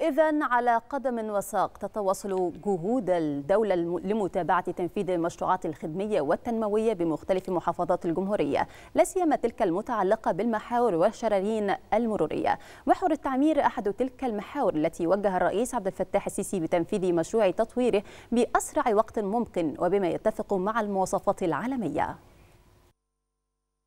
إذا على قدم وساق تتواصل جهود الدولة لمتابعة تنفيذ المشروعات الخدمية والتنموية بمختلف محافظات الجمهورية، لا سيما تلك المتعلقة بالمحاور والشرايين المرورية. محور التعمير أحد تلك المحاور التي وجه الرئيس عبد الفتاح السيسي بتنفيذ مشروع تطويره بأسرع وقت ممكن وبما يتفق مع المواصفات العالمية.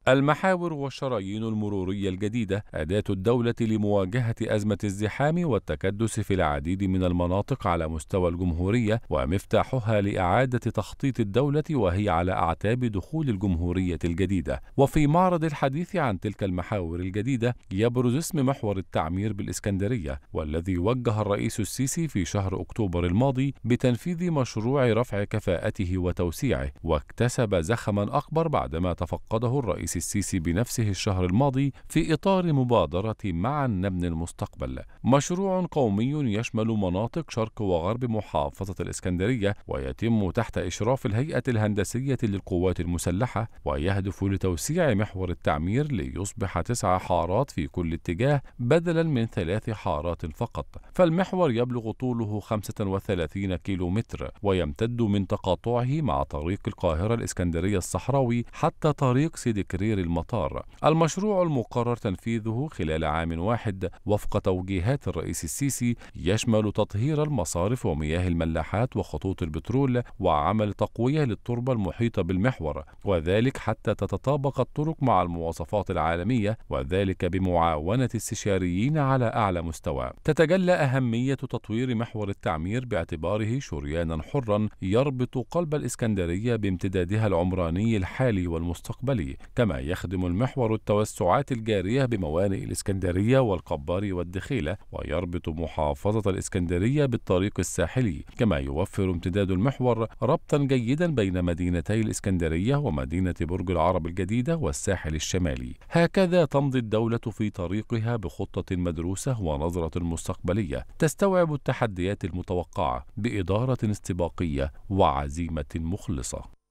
المحاور والشرايين المرورية الجديدة أداة الدولة لمواجهة أزمة الزحام والتكدس في العديد من المناطق على مستوى الجمهورية ومفتاحها لإعادة تخطيط الدولة وهي على أعتاب دخول الجمهورية الجديدة. وفي معرض الحديث عن تلك المحاور الجديدة يبرز اسم محور التعمير بالإسكندرية والذي وجه الرئيس السيسي في شهر أكتوبر الماضي بتنفيذ مشروع رفع كفاءته وتوسيعه واكتسب زخما أكبر بعدما تفقده الرئيس الرئيس السيسي بنفسه الشهر الماضي في إطار مبادرة معا نبني المستقبل. مشروع قومي يشمل مناطق شرق وغرب محافظة الإسكندرية ويتم تحت إشراف الهيئة الهندسية للقوات المسلحة ويهدف لتوسيع محور التعمير ليصبح تسع حارات في كل اتجاه بدلا من ثلاث حارات فقط. فالمحور يبلغ طوله 35 كيلو متر ويمتد من تقاطعه مع طريق القاهرة الإسكندرية الصحراوي حتى طريق سيدي تكرير المطار. المشروع المقرر تنفيذه خلال عام واحد وفق توجيهات الرئيس السيسي يشمل تطهير المصارف ومياه الملاحات وخطوط البترول وعمل تقوية للتربة المحيطة بالمحور وذلك حتى تتطابق الطرق مع المواصفات العالمية وذلك بمعاونة استشاريين على أعلى مستوى. تتجلى أهمية تطوير محور التعمير باعتباره شريانا حرا يربط قلب الإسكندرية بامتدادها العمراني الحالي والمستقبلي كما يخدم المحور التوسعات الجارية بموانئ الإسكندرية والقبار والدخيلة ويربط محافظة الإسكندرية بالطريق الساحلي كما يوفر امتداد المحور ربطا جيدا بين مدينتي الإسكندرية ومدينة برج العرب الجديدة والساحل الشمالي. هكذا تمضي الدولة في طريقها بخطة مدروسة ونظرة مستقبلية تستوعب التحديات المتوقعة بإدارة استباقية وعزيمة مخلصة.